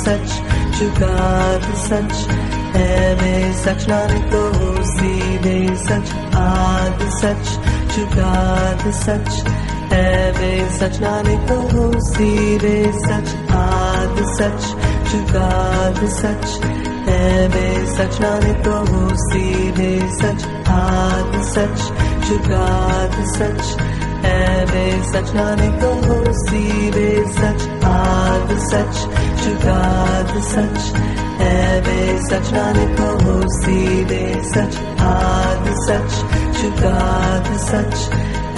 सच जुगाद सच है में सच, नानक सीधे सच आद सच जुगाद सच है में सच, नानक सीधे सच आद सच जुगाद सच है सच, नानक सीधे सच आद सच जुगाद सच सच नाने कहो सीबे सच, आद सच, चुकाद सच ऐबे सच नाने कहो सीबे सच, आद सच, चुकाद सच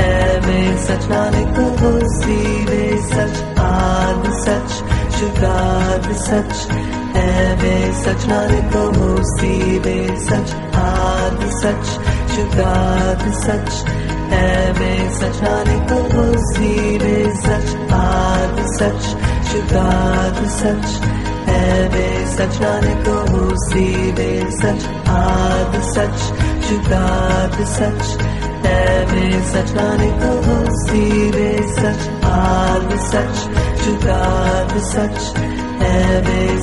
ऐबे सच नाने कहो सीबे सच, आद सच, चुकाद सच ऐबे सच नाने कहो सीबे सच, आद सच, चुकाद सच सच जाने को मुसीब सच आद सच शुदाद सच। ऐबे सच जाने को मुसीब सच आद सच शुदाद सच। ऐबे सच जाने को मुसीब सच आद सच शुदाद सच।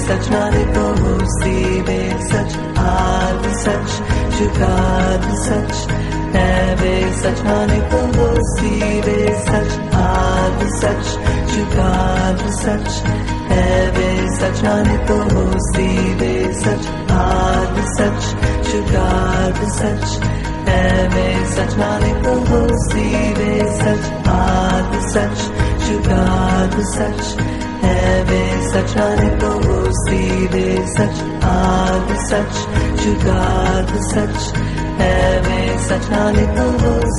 सच नारे तो मुसीबे सच आद सच जुगाद सच है नैबे सच नारे तो मुसीबे सच आद सच जुगाद सच है नैबे सच नारे तो मुसीबे सच आद सच जुगाद सच है नैबे सच नारे तो मुसीबे सच आद सच God such Have such Anito Side such Adi such Jugad such Have such Anito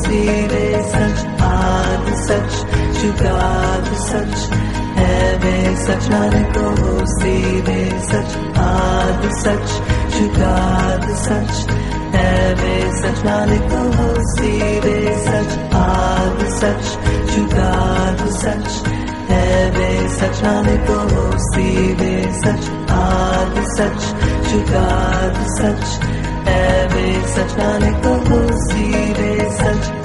Side such Adi such Jugad such Have such Anito Side such Adi such Jugad such है वे सच, मालिक तो हो सीधे सच, आग सच जुगार सच है वे सच, मालिक तो हो सीधे सच, आग सच जुगार सच है वे सच, मालिक तो हो सीधे सच।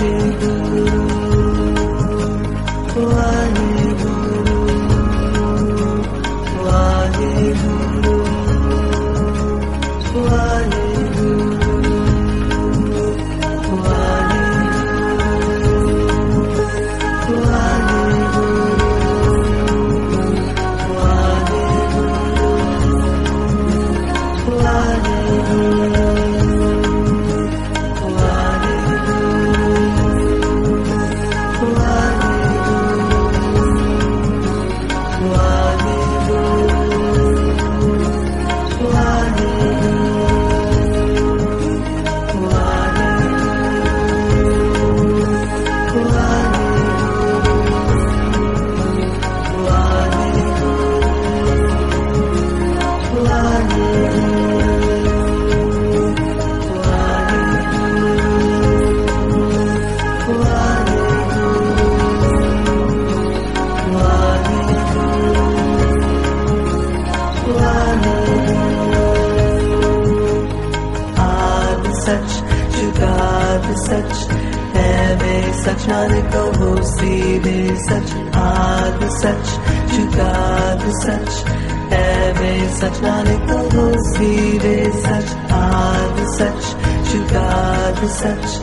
别等。सच चुकार सच ऐवे सच नानक हो सीरे सच आद सच चुकार सच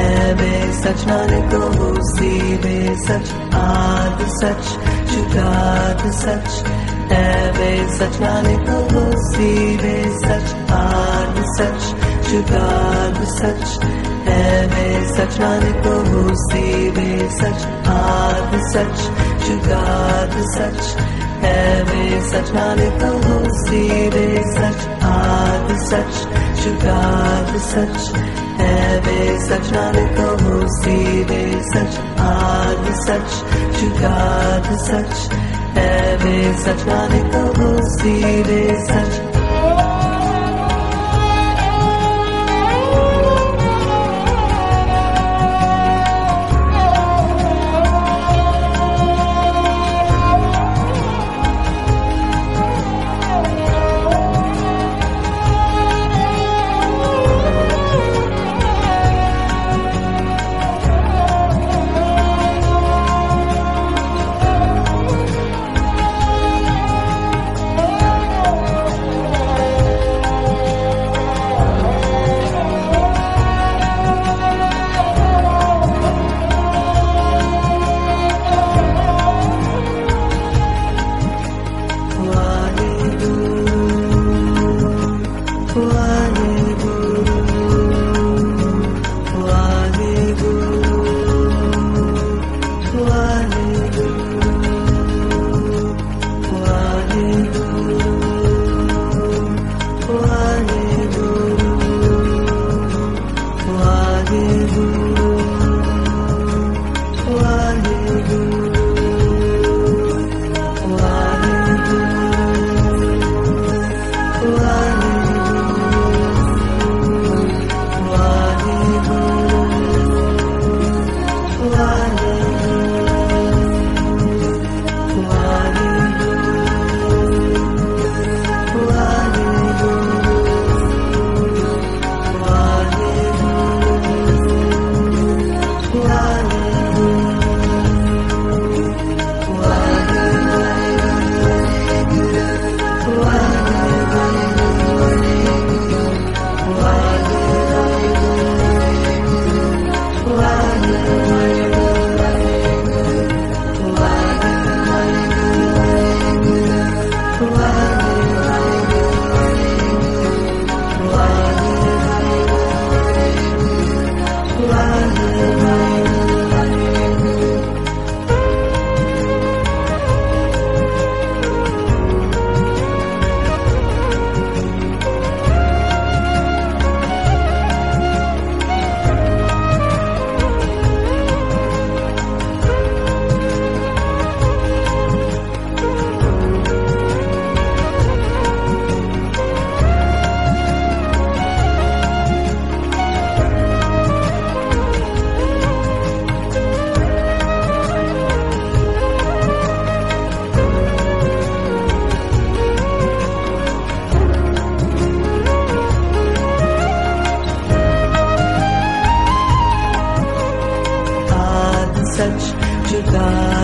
ऐवे सच नानक हो सीरे सच आद सच चुकार सच ऐवे सच नानक हो सीरे सच आद सच to God with such Aime such Nanak Prabhu Sive such Aad with such To God with such Aime such Nanak Prabhu Sive such Aad with such To God with such Aime such Nanak Prabhu Sive such Aad with such To God with such Aime such Nanak Prabhu Sive such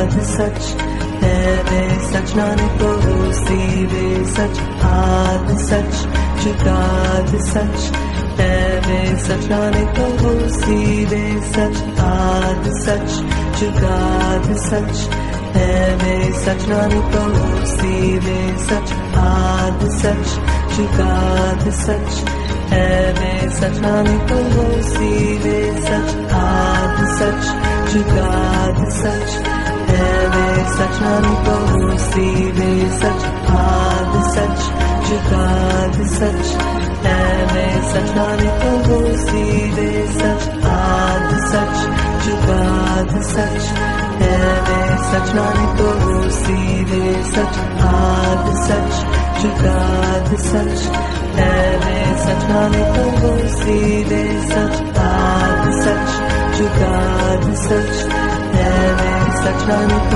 सच सच है वे सच, नानक होसी वे सच आद सच जुगाद सच है वे सच, नानक होसी वे सच आद सच जुगाद सच है वे सच, नानक होसी वे सच आद सच जुगाद सच है वे सच, नानक होसी वे सच आद सच जुगाद सच वे सच नानक होसी वे सच आद सच जुगाद सच वे सच नानक होसी वे सच आद सच जुगाद सच वे सच नानक होसी वे सच आद सच जुगाद सच वे सच नानक होसी वे सच आद सच जुगाद सच सच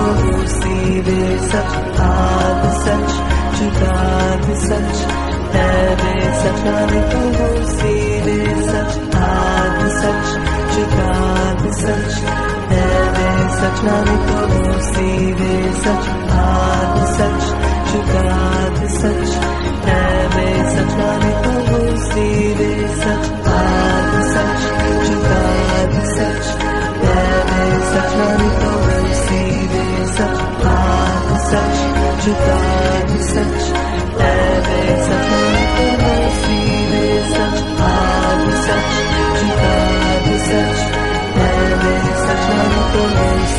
होसी वे सच आद सच, जुगाद सच वे सच होसी वे सच आद सच, जुगाद सच वे सच होसी वे सच आद सच, जुगाद सच।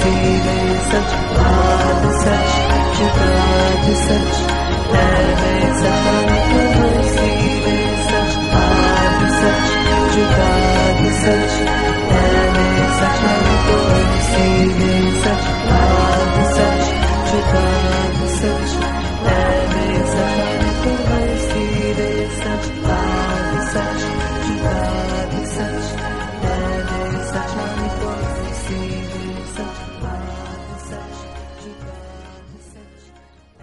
होसी वे सच